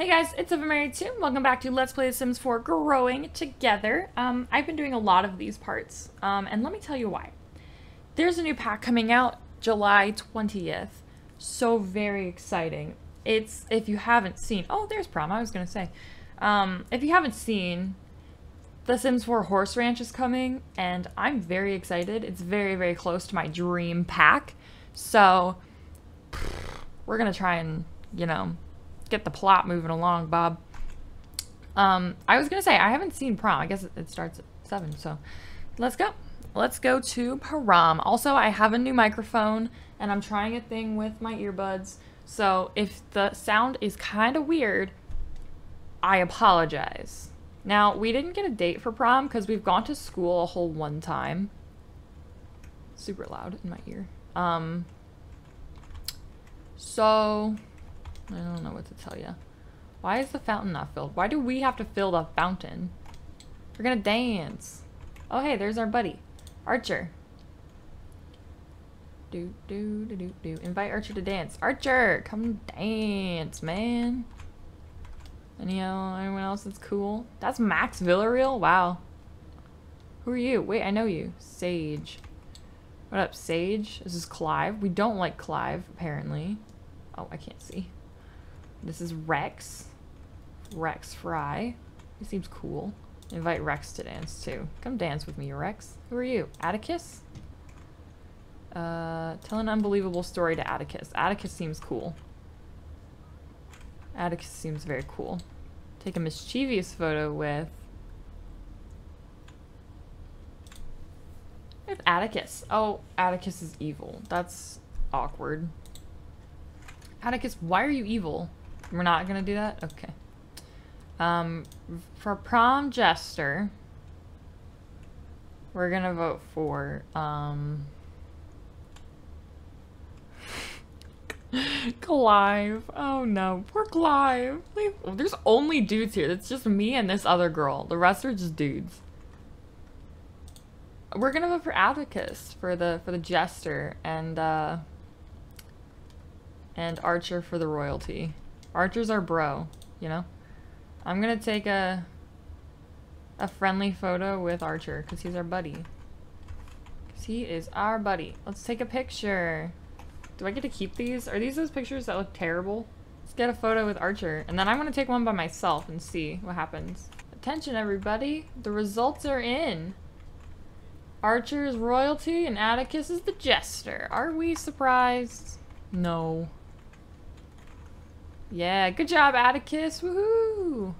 Hey guys, it's 7 Mary 2. Welcome back to Let's Play The Sims 4 Growing Together. Um, I've been doing a lot of these parts, um, and let me tell you why. There's a new pack coming out July 20th. So very exciting. It's, if you haven't seen, oh, there's Prom, I was going to say. Um, if you haven't seen, The Sims 4 Horse Ranch is coming, and I'm very excited. It's very, very close to my dream pack. So, we're going to try and, you know, get the plot moving along, Bob. Um, I was gonna say I haven't seen prom. I guess it, starts at seven, so let's go. Let's go to prom. Also, I have a new microphone and I'm trying a thing with my earbuds. So if the sound is kind of weird, I apologize. Now, we didn't get a date for prom because we've gone to school a whole one time. Super loud in my ear. Um, so I don't know what to tell you. Why is the fountain not filled? Why do we have to fill the fountain? We're gonna dance. Oh, hey, there's our buddy. Archer. Do, do, do, do, do. Invite Archer to dance. Archer, come dance, man. Any, anyone else that's cool? That's Max Villarreal? Wow. Who are you? Wait, I know you. Sage. What up, Sage? This is Clive. We don't like Clive, apparently. Oh, I can't see. This is Rex. Rex Fry. He seems cool. Invite Rex to dance too. Come dance with me, Rex. Who are you? Atticus? Uh, tell an unbelievable story to Atticus. Atticus seems cool. Atticus seems very cool. Take a mischievous photo with... With Atticus. Oh, Atticus is evil. That's awkward. Atticus, why are you evil? We're not gonna do that? Okay. Um, for prom jester, we're gonna vote for, um... Clive. Oh no, poor Clive. There's only dudes here. It's just me and this other girl. The rest are just dudes. We're gonna vote for Atticus for the for the jester and uh and Archer for the royalty. Archer's are bro, you know? I'm gonna take a a friendly photo with Archer because he's our buddy. Because he is our buddy. Let's take a picture. Do I get to keep these? Are these those pictures that look terrible? Let's get a photo with Archer. And then I'm gonna take one by myself and see what happens. Attention everybody, the results are in. Archer is royalty and Atticus is the jester. Are we surprised? No. Yeah, good job, Atticus. Woohoo!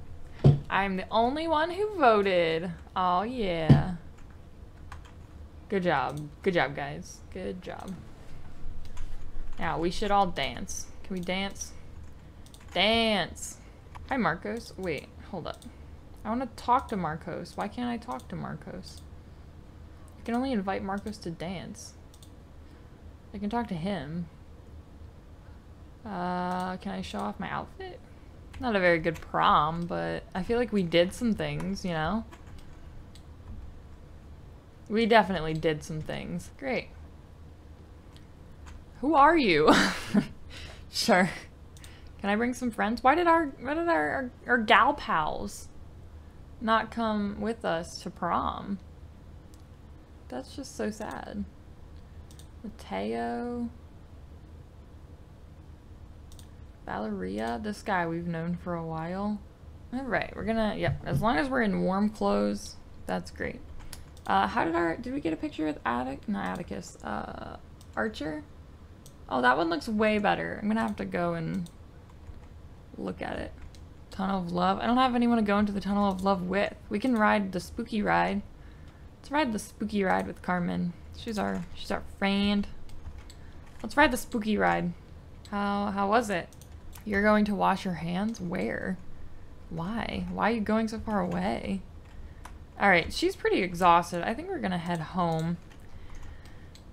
I'm the only one who voted. Oh, yeah. Good job. Good job, guys. Good job. Now, we should all dance. Can we dance? Dance! Hi, Marcos. Wait, hold up. I want to talk to Marcos. Why can't I talk to Marcos? I can only invite Marcos to dance. I can talk to him. Uh, can I show off my outfit? Not a very good prom, but I feel like we did some things, you know? We definitely did some things. Great. Who are you? sure. Can I bring some friends? Why did our why did our, our, our gal pals not come with us to prom? That's just so sad. Mateo. Valeria, this guy we've known for a while. Alright, we're gonna, yep, as long as we're in warm clothes, that's great. Uh, how did our, did we get a picture with Attic, not Atticus, uh, Archer? Oh, that one looks way better. I'm gonna have to go and look at it. Tunnel of Love. I don't have anyone to go into the Tunnel of Love with. We can ride the spooky ride. Let's ride the spooky ride with Carmen. She's our, she's our friend. Let's ride the spooky ride. How, how was it? You're going to wash your hands? Where? Why? Why are you going so far away? Alright, she's pretty exhausted. I think we're gonna head home.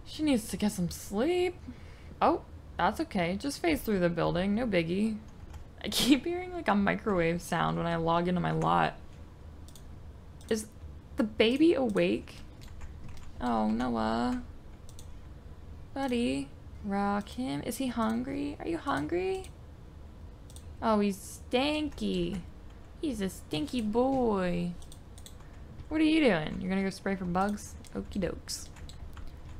She needs to get some sleep. Oh, that's okay. Just phase through the building. No biggie. I keep hearing like a microwave sound when I log into my lot. Is the baby awake? Oh, Noah. Buddy. Rock him. Is he hungry? Are you hungry? Oh, he's stinky. He's a stinky boy. What are you doing? You're gonna go spray for bugs? Okie dokes.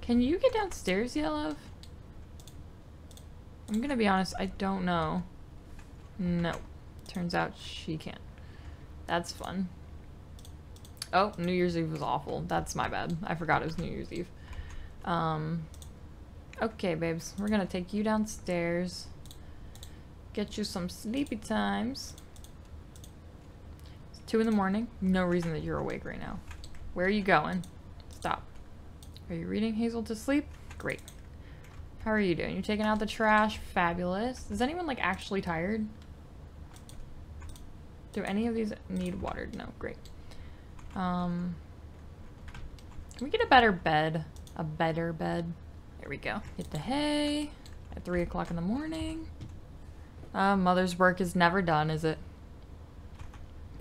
Can you get downstairs Yellow? I'm gonna be honest, I don't know. No. Turns out she can't. That's fun. Oh, New Year's Eve was awful. That's my bad. I forgot it was New Year's Eve. Um, okay, babes. We're gonna take you downstairs. Get you some sleepy times. It's 2 in the morning. No reason that you're awake right now. Where are you going? Stop. Are you reading Hazel to sleep? Great. How are you doing? You taking out the trash? Fabulous. Is anyone, like, actually tired? Do any of these need watered? No. Great. Um, can we get a better bed? A better bed? There we go. Get the hay at 3 o'clock in the morning. Uh, mother's work is never done, is it?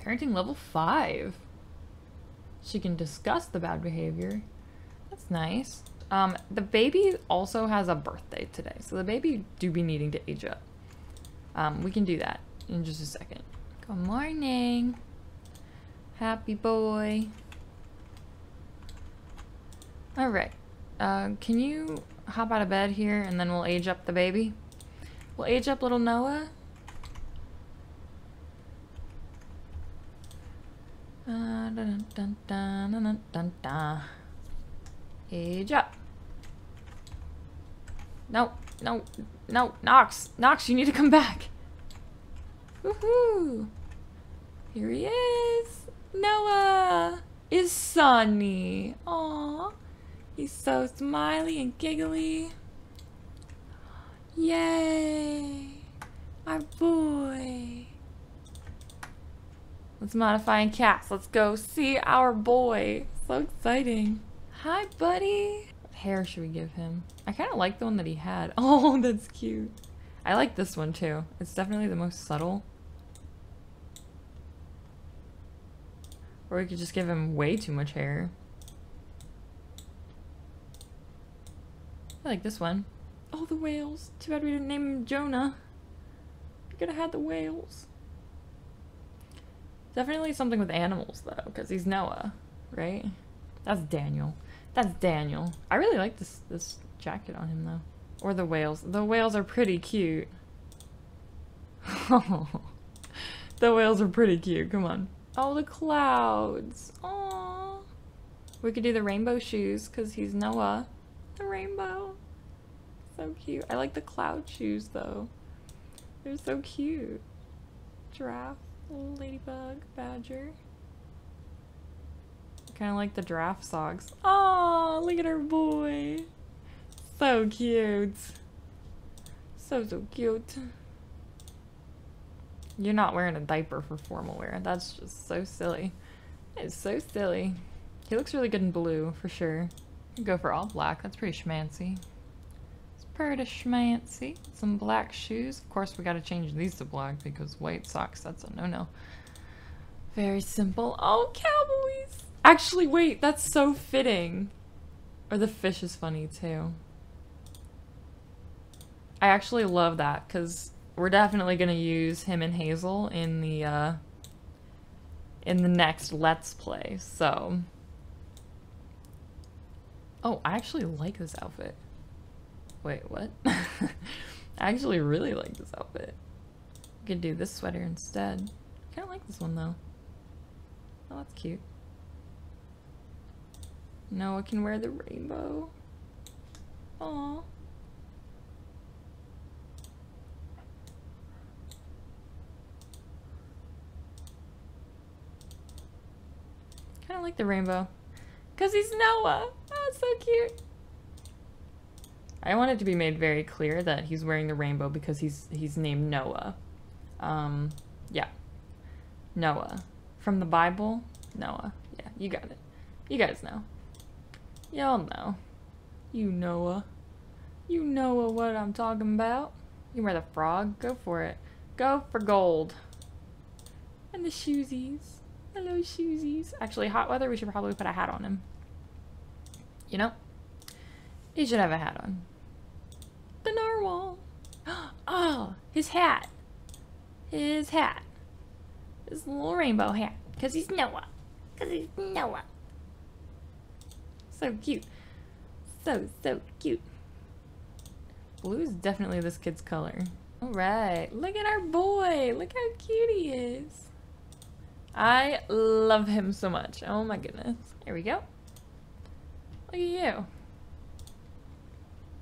Parenting level 5. She can discuss the bad behavior. That's nice. Um, the baby also has a birthday today, so the baby do be needing to age up. Um, we can do that in just a second. Good morning. Happy boy. Alright. Uh, can you hop out of bed here and then we'll age up the baby? We'll age up little Noah. Uh, dun, dun, dun, dun, dun, dun. Age up. No, no, no, Knox. Knox, you need to come back. Woohoo! Here he is. Noah is sunny. Aw. He's so smiley and giggly. Yay! Our boy. Let's modify and CAS. Let's go see our boy. So exciting. Hi, buddy. What hair should we give him? I kind of like the one that he had. Oh, that's cute. I like this one too. It's definitely the most subtle. Or we could just give him way too much hair. I like this one. Oh, the whales. Too bad we didn't name him Jonah. We could have had the whales. Definitely something with animals, though, because he's Noah, right? That's Daniel. That's Daniel. I really like this this jacket on him, though. Or the whales. The whales are pretty cute. the whales are pretty cute. Come on. Oh, the clouds. Aww. We could do the rainbow shoes because he's Noah. The rainbow. So cute. I like the cloud shoes though. They're so cute. Giraffe, ladybug, badger. Kind of like the giraffe socks. Oh, look at her boy. So cute. So, so cute. You're not wearing a diaper for formal wear. That's just so silly. It's so silly. He looks really good in blue, for sure. Go for all black. That's pretty schmancy. Pretty schmancy. Some black shoes. Of course, we gotta change these to black because white socks, that's a no-no. Very simple. Oh, cowboys! Actually, wait, that's so fitting. Or the fish is funny, too. I actually love that because we're definitely gonna use him and Hazel in the uh, in the next Let's Play. So, oh, I actually like this outfit. Wait, what? I actually really like this outfit. We could do this sweater instead. I kind of like this one though. Oh, that's cute. Noah can wear the rainbow. Aww. Kind of like the rainbow. Because he's Noah. Oh, so cute. I want it to be made very clear that he's wearing the rainbow because he's he's named Noah. Um, yeah. Noah. From the Bible? Noah. Yeah, you got it. You guys know. Y'all know. You Noah. You know what I'm talking about. You wear the frog? Go for it. Go for gold. And the shoesies. Hello, shoesies. Actually, hot weather, we should probably put a hat on him. You know? He should have a hat on. Oh, his hat. his hat. His little rainbow hat. Because he's Noah. Because he's Noah. So cute. So, so cute. Blue is definitely this kid's color. Alright, look at our boy. Look how cute he is. I love him so much. Oh my goodness. Here we go. Look at you.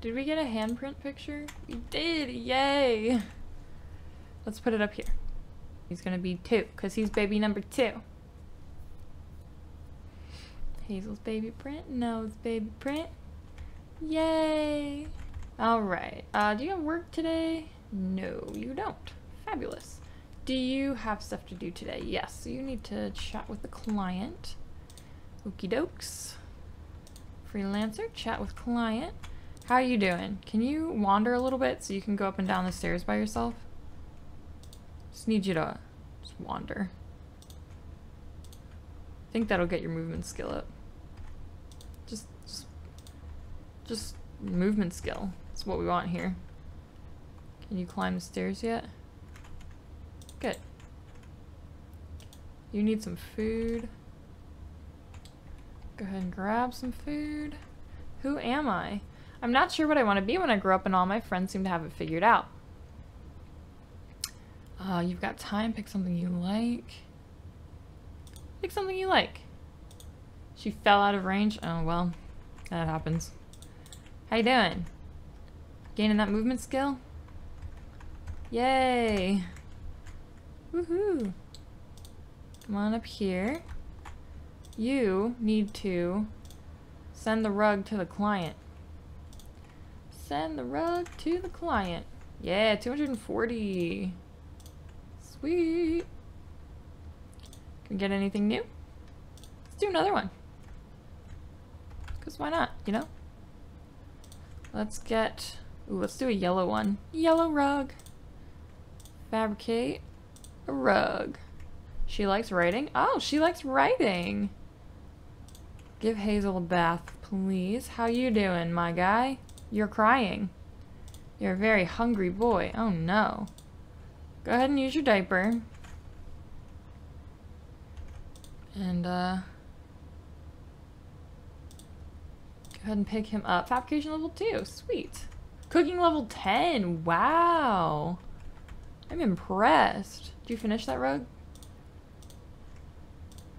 Did we get a handprint picture? We did, yay! Let's put it up here. He's gonna be two, because he's baby number two. Hazel's baby print, Noah's baby print. Yay! Alright, uh, do you have work today? No, you don't. Fabulous. Do you have stuff to do today? Yes, so you need to chat with the client. Okie dokes. Freelancer, chat with client. How are you doing? Can you wander a little bit so you can go up and down the stairs by yourself? Just need you to just wander. I think that'll get your movement skill up. Just, just, just movement skill. That's what we want here. Can you climb the stairs yet? Good. You need some food. Go ahead and grab some food. Who am I? I'm not sure what I want to be when I grow up and all my friends seem to have it figured out. Uh, you've got time. Pick something you like. Pick something you like. She fell out of range. Oh, well. That happens. How you doing? Gaining that movement skill? Yay! Woohoo! Come on up here. You need to send the rug to the client. Send the rug to the client. Yeah, 240. Sweet. Can get anything new? Let's do another one. Because why not, you know? Let's get... Ooh, let's do a yellow one. Yellow rug. Fabricate a rug. She likes writing? Oh, she likes writing. Give Hazel a bath, please. How you doing, my guy? You're crying. You're a very hungry boy. Oh no. Go ahead and use your diaper. And, uh... Go ahead and pick him up. Fabrication level 2. Sweet. Cooking level 10. Wow. I'm impressed. Did you finish that rug?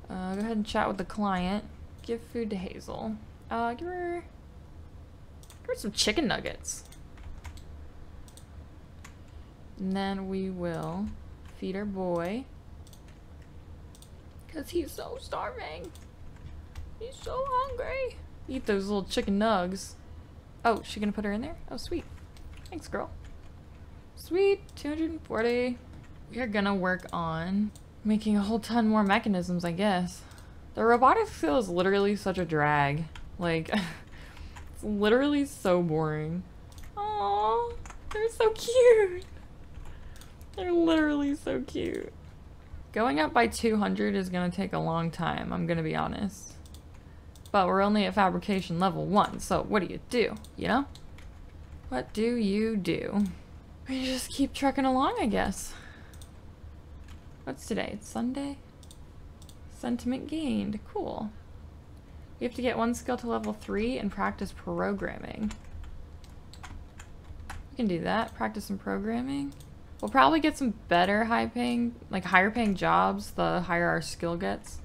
Uh, go ahead and chat with the client. Give food to Hazel. Uh, give her... Give her some chicken nuggets. And then we will feed our boy. Because he's so starving. He's so hungry. Eat those little chicken nugs. Oh, she gonna put her in there? Oh, sweet. Thanks, girl. Sweet, 240. We are gonna work on making a whole ton more mechanisms, I guess. The robotic skill is literally such a drag. Like, literally so boring. Oh, they're so cute. They're literally so cute. Going up by 200 is gonna take a long time, I'm gonna be honest. But we're only at fabrication level 1, so what do you do, you know? What do you do? We just keep trucking along, I guess. What's today? It's Sunday? Sentiment gained. Cool. We have to get one skill to level 3 and practice programming. We can do that. Practice some programming. We'll probably get some better high paying, like higher paying jobs the higher our skill gets.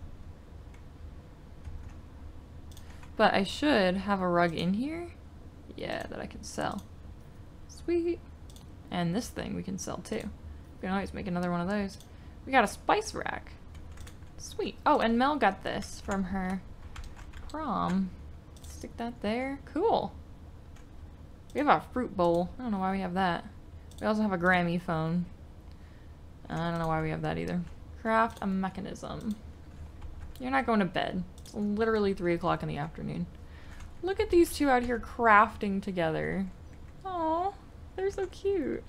But I should have a rug in here. Yeah, that I can sell. Sweet. And this thing we can sell too. We can always make another one of those. We got a spice rack. Sweet. Oh, and Mel got this from her prom. Stick that there. Cool. We have a fruit bowl. I don't know why we have that. We also have a gramophone. I don't know why we have that either. Craft a mechanism. You're not going to bed. It's literally 3 o'clock in the afternoon. Look at these two out here crafting together. Oh, they're so cute.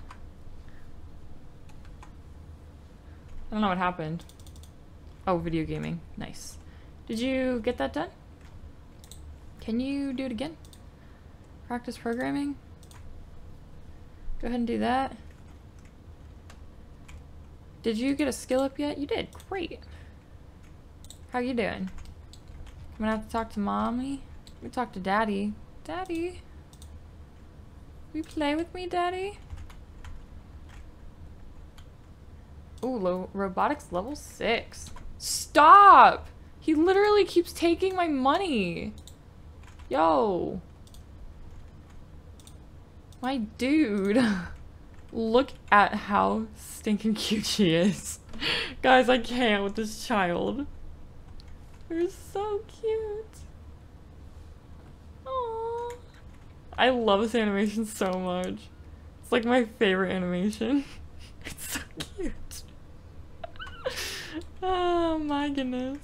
I don't know what happened. Oh, video gaming. Nice. Did you get that done? Can you do it again? Practice programming? Go ahead and do that. Did you get a skill up yet? You did. Great. How you doing? I'm gonna have to talk to mommy. We talk to daddy. Daddy? You play with me, daddy? Ooh, robotics level six. Stop! He literally keeps taking my money. Yo. My dude. Look at how stinking cute she is. Guys, I can't with this child. They're so cute. Aww. I love this animation so much. It's like my favorite animation. it's so cute. oh my goodness.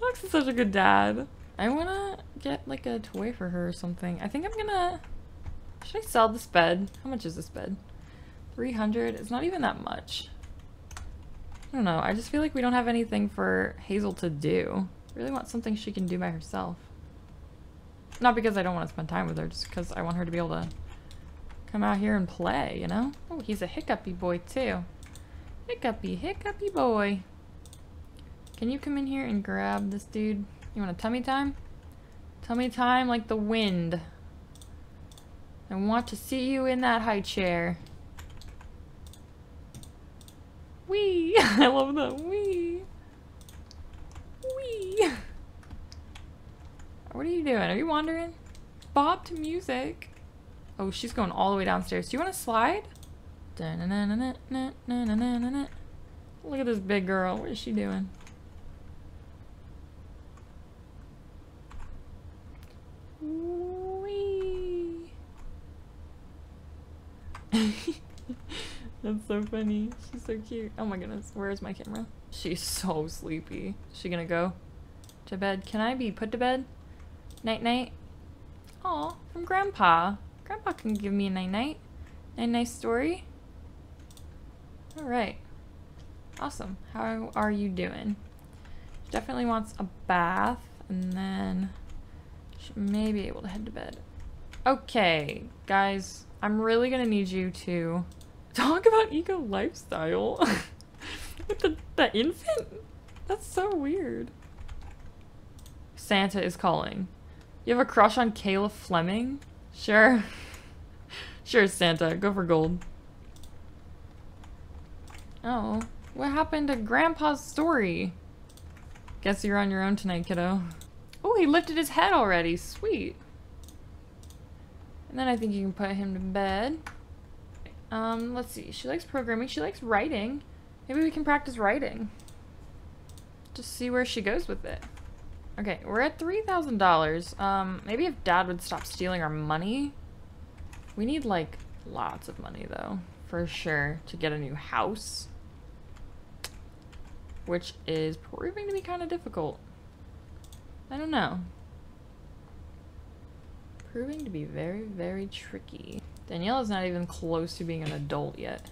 Alex is such a good dad. I wanna get like a toy for her or something. I think I'm gonna... Should I sell this bed? How much is this bed? 300? It's not even that much. I don't know. I just feel like we don't have anything for Hazel to do. I really want something she can do by herself. Not because I don't want to spend time with her, just because I want her to be able to come out here and play, you know? Oh, he's a hiccupy boy, too. Hiccupy, hiccupy boy. Can you come in here and grab this dude? You want a tummy time? Tummy time like the wind. I want to see you in that high chair. Wee! I love that. Wee! Wee! What are you doing? Are you wandering? Bob to music. Oh, she's going all the way downstairs. Do you want to slide? Look at this big girl. What is she doing? Wee! That's so funny. She's so cute. Oh my goodness. Where is my camera? She's so sleepy. Is she gonna go to bed? Can I be put to bed? Night night. Aw, from Grandpa. Grandpa can give me a night night. Night night story. Alright. Awesome. How are you doing? She definitely wants a bath and then may be able to head to bed. Okay, guys. I'm really gonna need you to talk about eco lifestyle with the, the infant? That's so weird. Santa is calling. You have a crush on Kayla Fleming? Sure. sure, Santa. Go for gold. Oh. What happened to Grandpa's story? Guess you're on your own tonight, kiddo. Oh, he lifted his head already. Sweet. And then I think you can put him to bed. Um, let's see. She likes programming. She likes writing. Maybe we can practice writing. Just see where she goes with it. Okay, we're at $3,000. Um, maybe if dad would stop stealing our money. We need, like, lots of money, though. For sure. To get a new house. Which is proving to be kind of difficult. I don't know. Proving to be very, very tricky. Daniela's not even close to being an adult yet.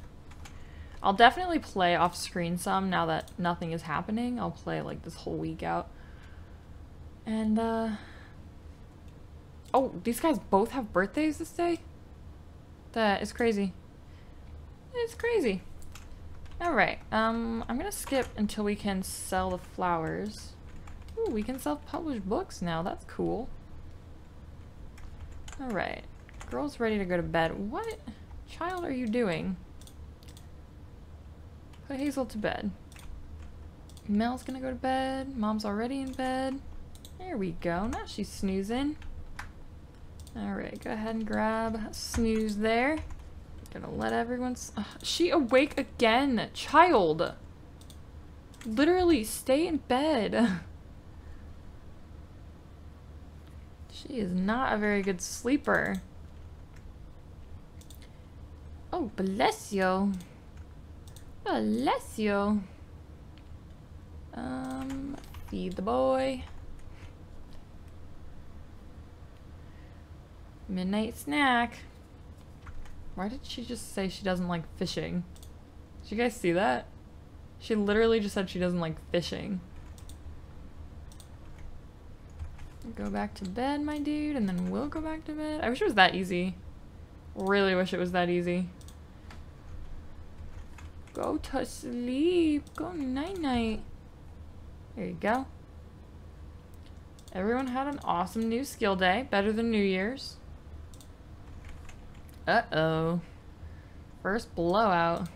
I'll definitely play off screen some now that nothing is happening. I'll play like this whole week out. And uh Oh, these guys both have birthdays this day? That is crazy. It's crazy. Alright, um, I'm gonna skip until we can sell the flowers. We can self-publish books now. That's cool. Alright. Girl's ready to go to bed. What child are you doing? Put Hazel to bed. Mel's gonna go to bed. Mom's already in bed. There we go. Now she's snoozing. Alright, go ahead and grab snooze there. Gonna let everyone... Uh, she awake again! Child! Literally, stay in bed. she is not a very good sleeper. Oh, bless you. Bless you. Um, feed the boy. Midnight snack. Why did she just say she doesn't like fishing? Did you guys see that? She literally just said she doesn't like fishing. Go back to bed, my dude, and then we'll go back to bed. I wish it was that easy. Really wish it was that easy. Go to sleep. Go night-night. There you go. Everyone had an awesome new skill day. Better than New Year's. Uh-oh. First blowout.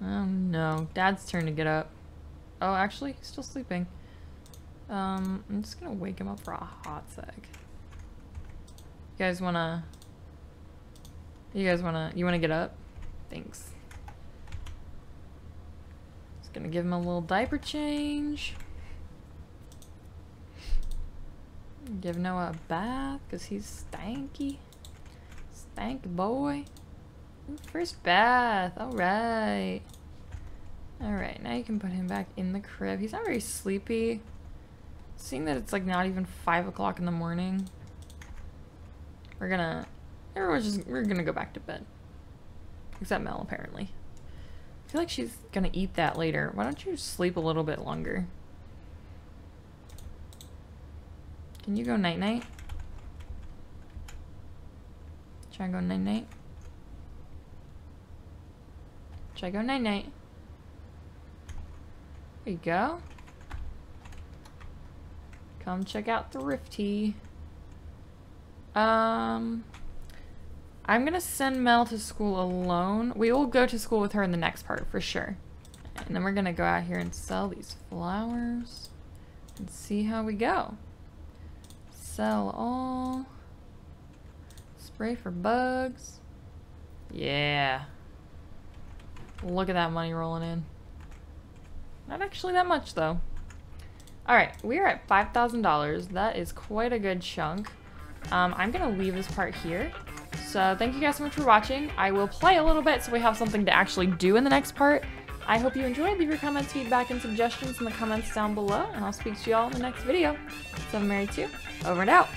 Oh no. Dad's turn to get up. Oh, actually, he's still sleeping. Um, I'm just gonna wake him up for a hot sec. You guys wanna... You guys wanna... You wanna get up? Thanks. Just gonna give him a little diaper change. Give Noah a bath, because he's stanky. Stanky boy. First bath, alright. Alright, now you can put him back in the crib. He's not very sleepy. Seeing that it's like not even 5 o'clock in the morning. We're gonna... Everyone's just... We're gonna go back to bed. Except Mel, apparently. I feel like she's gonna eat that later. Why don't you sleep a little bit longer? Can you go night-night? Try and go night-night. Try go night-night. There you go. Come check out Thrifty. Um, I'm gonna send Mel to school alone. We will go to school with her in the next part for sure. And then we're gonna go out here and sell these flowers and see how we go. Sell all. Spray for bugs. Yeah. Look at that money rolling in. Not actually that much though. Alright, we are at $5,000. That is quite a good chunk. Um, I'm going to leave this part here. So thank you guys so much for watching. I will play a little bit so we have something to actually do in the next part. I hope you enjoyed. Leave your comments, feedback, and suggestions in the comments down below, and I'll speak to you all in the next video. So I'm Mary 2, over and out.